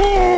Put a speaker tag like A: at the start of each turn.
A: Cool!